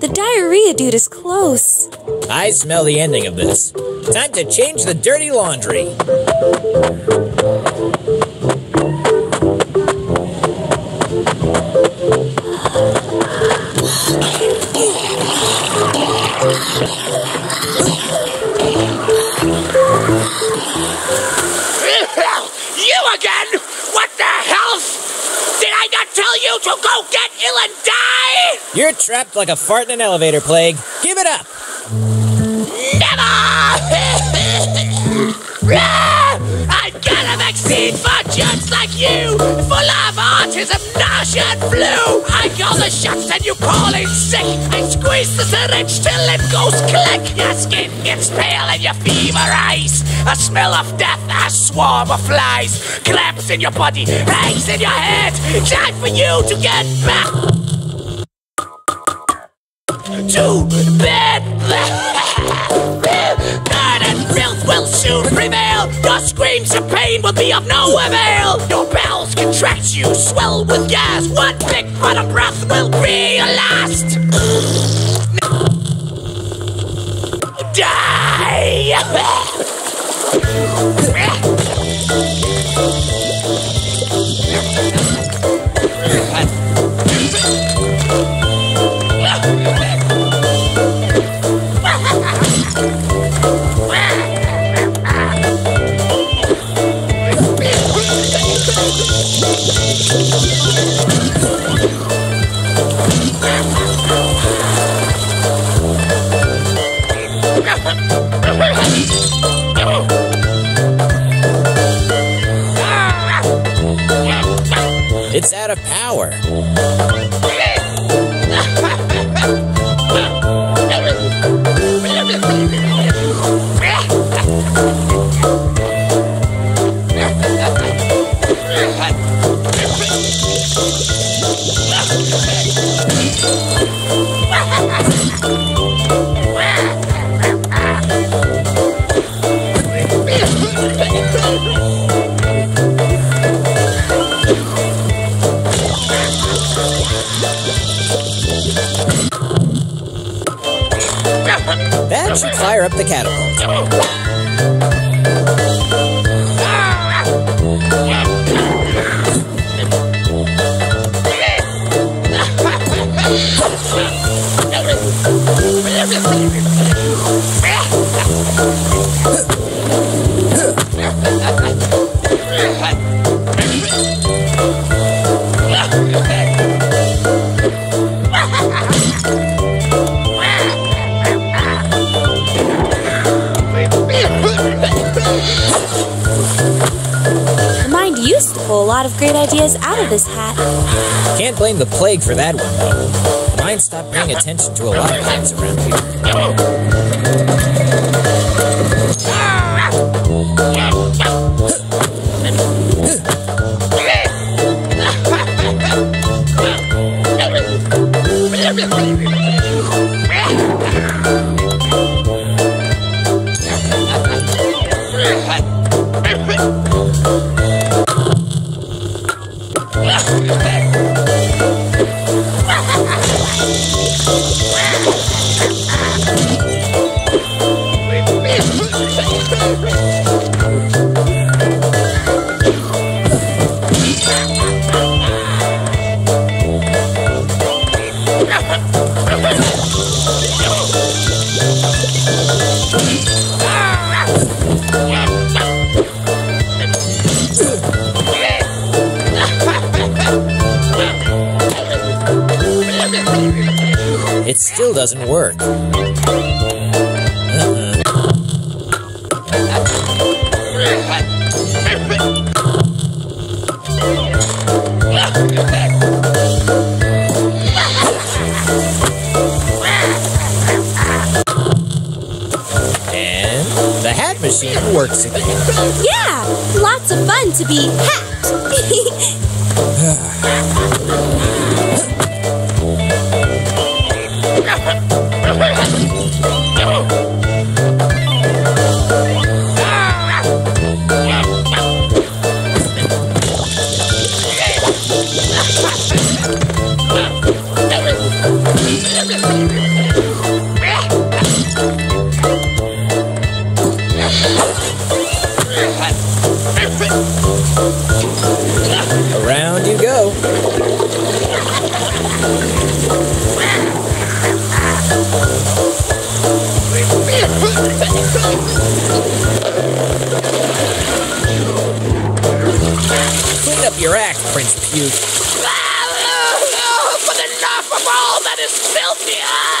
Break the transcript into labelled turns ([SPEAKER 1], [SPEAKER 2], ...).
[SPEAKER 1] Geodude is close.
[SPEAKER 2] I smell the ending of this. Time to change the dirty laundry.
[SPEAKER 3] You again? What the hell? Did I not tell you to go get ill and die?
[SPEAKER 2] You're trapped like a fart in an elevator plague. Give it up.
[SPEAKER 3] Never! I got a vaccine for jerks like you, full of autism, nausea, and flu. I call the shots and you call it sick. I squeeze the syringe till it goes click. Your skin gets pale and your fever rise. A smell of death, a swarm of flies. Clamps in your body, eggs in your head. Time for you to get back to bed. God and filth will soon prevail. Your screams of pain will be of no avail. Your bowels contract, you swell with gas. One big pot of breath will be your last.
[SPEAKER 2] It's out of power. That should fire up the catapult.
[SPEAKER 1] Pull a lot of great ideas out of this hat.
[SPEAKER 2] Can't blame the plague for that one, though. Mine stopped paying attention to a lot of things around here. It still doesn't work. And the hat machine works again.
[SPEAKER 1] Yeah, lots of fun to be hat.
[SPEAKER 2] Around you go. Clean up your act, Prince Puke.
[SPEAKER 3] Uh, uh, but enough of all that is filthy!